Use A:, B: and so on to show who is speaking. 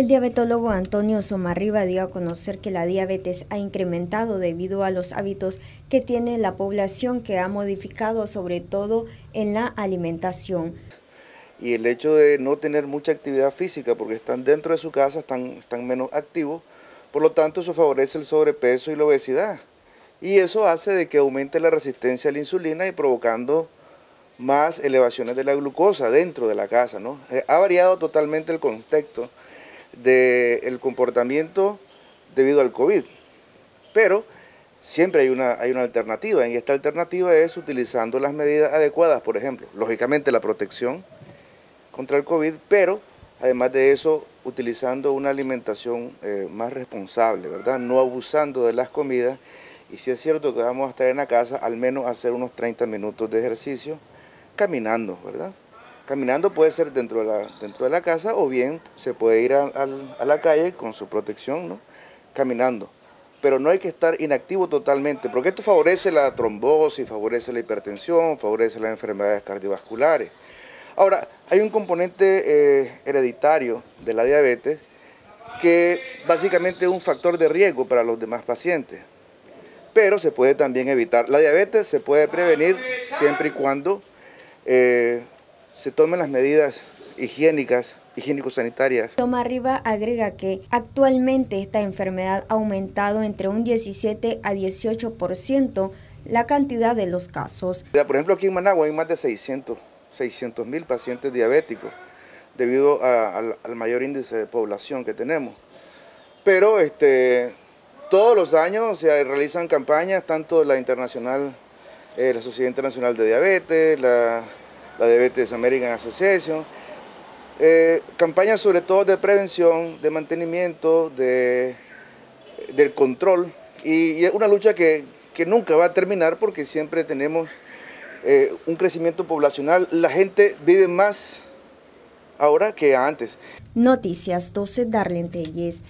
A: El diabetólogo Antonio Somarriba dio a conocer que la diabetes ha incrementado debido a los hábitos que tiene la población que ha modificado sobre todo en la alimentación.
B: Y el hecho de no tener mucha actividad física porque están dentro de su casa, están, están menos activos, por lo tanto eso favorece el sobrepeso y la obesidad. Y eso hace de que aumente la resistencia a la insulina y provocando más elevaciones de la glucosa dentro de la casa. ¿no? Eh, ha variado totalmente el contexto del comportamiento debido al COVID. Pero siempre hay una, hay una alternativa y esta alternativa es utilizando las medidas adecuadas, por ejemplo, lógicamente la protección contra el COVID, pero además de eso utilizando una alimentación eh, más responsable, ¿verdad? No abusando de las comidas y si es cierto que vamos a estar en la casa, al menos hacer unos 30 minutos de ejercicio caminando, ¿verdad? Caminando puede ser dentro de la, dentro de la casa o bien se puede ir a, la calle con su protección, ¿no? Caminando. Pero no hay que estar inactivo totalmente, porque esto favorece la trombosis, favorece la hipertensión, favorece las enfermedades cardiovasculares. Ahora, hay un componente eh, hereditario de la diabetes que básicamente es un factor de riesgo para los demás pacientes, pero se puede también evitar. La diabetes se puede prevenir siempre y cuando eh, se tomen las medidas higiénicas, higiénico-sanitarias.
A: Toma Arriba agrega que actualmente esta enfermedad ha aumentado entre un 17 a 18% la cantidad de los casos.
B: Por ejemplo, aquí en Managua hay más de 600 mil pacientes diabéticos debido al, mayor índice de población que tenemos. Pero este, todos los años se realizan campañas, tanto la internacional, eh, la Sociedad Internacional de Diabetes, la la Diabetes American Association. Eh, campañas sobre todo de prevención, de mantenimiento, de, del control y, es una lucha que, nunca va a terminar porque siempre tenemos eh, un crecimiento poblacional. La gente vive más ahora que antes.
A: Noticias 12 Darlene Telles.